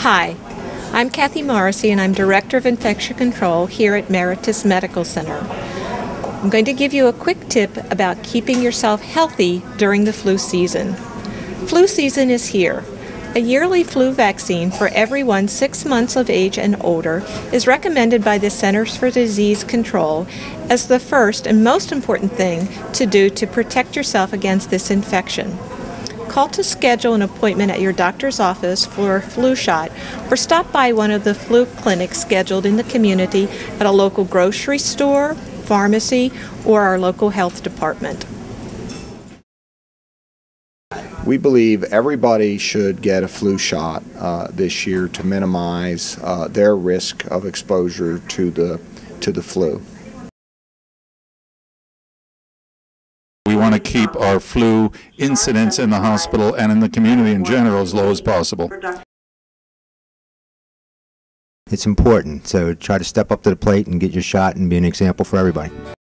Hi, I'm Kathy Morrissey and I'm Director of Infection Control here at Meritus Medical Center. I'm going to give you a quick tip about keeping yourself healthy during the flu season. Flu season is here. A yearly flu vaccine for everyone six months of age and older is recommended by the Centers for Disease Control as the first and most important thing to do to protect yourself against this infection. Call to schedule an appointment at your doctor's office for a flu shot or stop by one of the flu clinics scheduled in the community at a local grocery store, pharmacy, or our local health department. We believe everybody should get a flu shot uh, this year to minimize uh, their risk of exposure to the to the flu. We want to keep our flu incidence in the hospital and in the community in general as low as possible. It's important, so try to step up to the plate and get your shot and be an example for everybody.